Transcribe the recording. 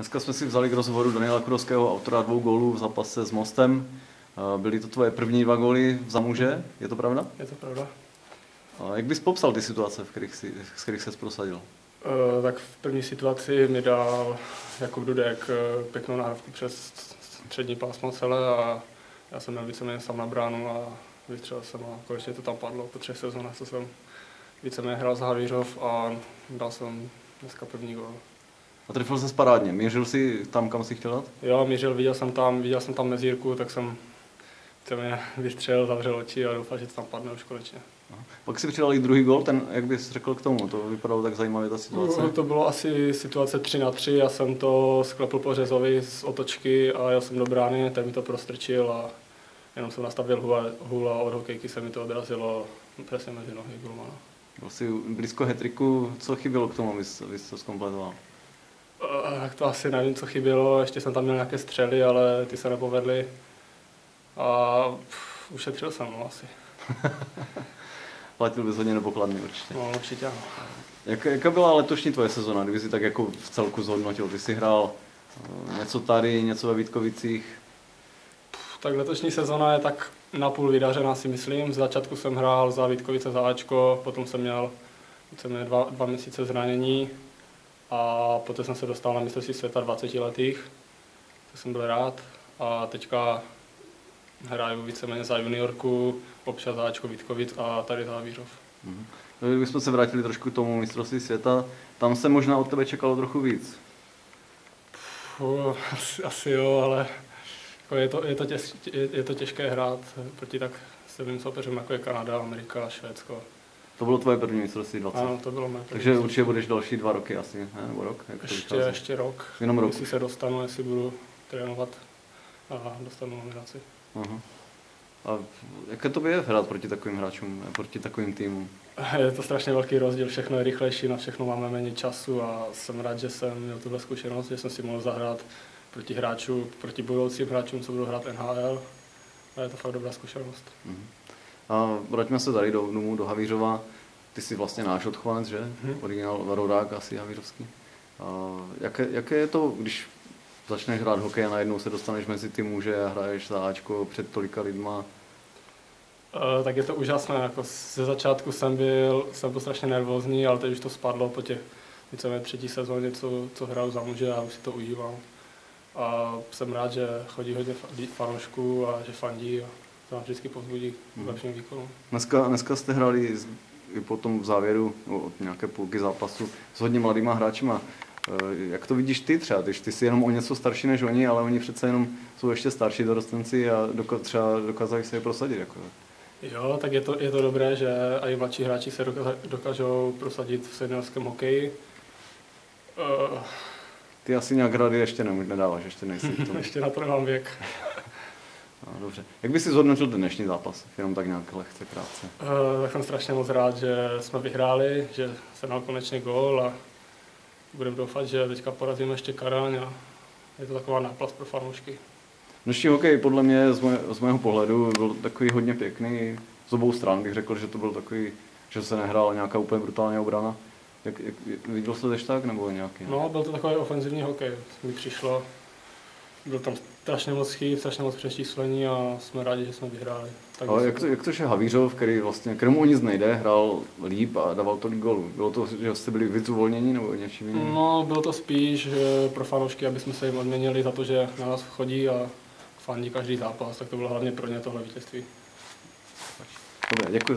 Dneska jsme si vzali k rozhovoru Daniela Kurovského, autora dvou gólů v zápase s Mostem. Eh, byly to tvoje první dva góly za muže, je to pravda? Je to pravda. A jak bys popsal ty situace, v kterých, si, z kterých ses prosadil? Uh, tak v první situaci mi dal Jakub Dudek uh, pěknou nahrávku přes střední pásmo celé a já jsem měl víceméně sám na bránu a vystřelil jsem a konečně to tam padlo po třech sezónách, co jsem víceméně hrál za Havířov a dal jsem dneska první gól. A trefil se parádně. Mířil jsi tam, kam si chtěl dát? Jo, mířil, viděl jsem tam, viděl jsem tam mezírku, tak jsem mě vystřelil, zavřel oči a doufal, že to tam padne už konečně. Aha. Pak si přidal i druhý gol, ten, jak bys řekl k tomu, to vypadalo tak zajímavě ta situace. To bylo asi situace 3 na 3, já jsem to sklepl po řezovi z otočky a jel jsem do brány, ten mi to prostrčil a jenom jsem nastavil hůl a od hokejky se mi to odrazilo přesně mezi nohy golmana. Byl jsi blízko hetriku, co chybělo k tomu, abys, abys to zkompletoval? Tak to asi nevím, co chybělo, ještě jsem tam měl nějaké střely, ale ty se nepovedly. A pff, ušetřil jsem, no asi. Platil bys hodně nepokladný určitě. No, určitě ano. Jak, jaká byla letošní tvoje sezona, kdyby si tak jako v celku zhodnotil? Ty jsi hrál eh, něco tady, něco ve Vítkovicích? Tak letošní sezona je tak napůl vydařená si myslím. Z začátku jsem hrál za Vítkovice za Ačko, potom jsem měl víceméně dva, dva měsíce zranění a poté jsem se dostal na mistrovství světa 20 letých, tak jsem byl rád a teďka hraju víceméně za juniorku, občas za Ačko Vítkovic a tady za Vířov. Mm-hmm. Kdybychom se vrátili trošku k tomu mistrovství světa, tam se možná od tebe čekalo trochu víc. Puh, asi, asi jo, ale jako je, to, je, to těž, je, je to těžké hrát proti tak silným soupeřům, jako je Kanada, Amerika, Švédsko. To bylo tvoje první mistrovství 20? Ano, to bylo mé Takže určitě budeš další dva roky asi, ne? nebo rok? Jak to ještě, ještě rok. Jenom rok. Jestli se dostanu, jestli budu trénovat a dostanu nominaci. A jaké to je hrát proti takovým hráčům, proti takovým týmům? Je to strašně velký rozdíl, všechno je rychlejší, na všechno máme méně času a jsem rád, že jsem měl tuhle zkušenost, že jsem si mohl zahrát proti hráčům, proti budoucím hráčům, co budou hrát NHL. A je to fakt dobrá zkušenost. Uh-huh. A vraťme se tady do domů, do Havířova. Ty jsi vlastně náš odchovanec, že? Hmm. Originál rodák asi Havířovský. A jaké, jaké je to, když začneš hrát hokej a najednou se dostaneš mezi ty muže a hraješ za Ačko před tolika lidma? Uh, tak je to úžasné, jako ze začátku jsem byl, jsem byl strašně nervózní, ale teď už to spadlo po těch víceméně třetí sezóně, co, co hraju za muže a už si to užívám. A jsem rád, že chodí hodně fanoušků a že fandí a to nám vždycky povzbudí k hmm. lepším výkonu. Dneska, dneska jste hrali i potom v závěru od nějaké půlky zápasu s hodně mladýma hráčima. Eh, jak to vidíš ty třeba? Ty, ty jsi jenom o něco starší než oni, ale oni přece jenom jsou ještě starší dorostenci a doka- třeba dokázali se je prosadit. Jako. Jo, tak je to, je to dobré, že i mladší hráči se dokážou prosadit v seniorském hokeji. Uh, ty asi nějak rady ještě nedáváš, ještě nejsi v tom. ještě na to nemám věk. No, dobře. Jak bys si zhodnotil ten dnešní zápas? Jenom tak nějak lehce, krátce. Uh, tak jsem strašně moc rád, že jsme vyhráli, že se dal konečně gól a budeme doufat, že teďka porazíme ještě Karaň a je to taková náplast pro fanoušky. Dnešní hokej podle mě z, moje, z mého pohledu byl takový hodně pěkný. Z obou stran bych řekl, že to byl takový, že se nehrála nějaká úplně brutální obrana. Jak, jak, viděl jsi to tež tak, nebo nějaký? No, byl to takový ofenzivní hokej, mi přišlo. Byl tam strašně moc chyb, strašně moc přečíslení a jsme rádi, že jsme vyhráli. Tak Ale jak to, jak to, že Havířov, který vlastně, kterému o nic nejde, hrál líp a dával tolik gólů? Bylo to, že jste byli víc uvolnění nebo něčím jiným? No, bylo to spíš že pro fanoušky, aby jsme se jim odměnili za to, že na nás chodí a fandí každý zápas, tak to bylo hlavně pro ně tohle vítězství. Dobře, děkuji.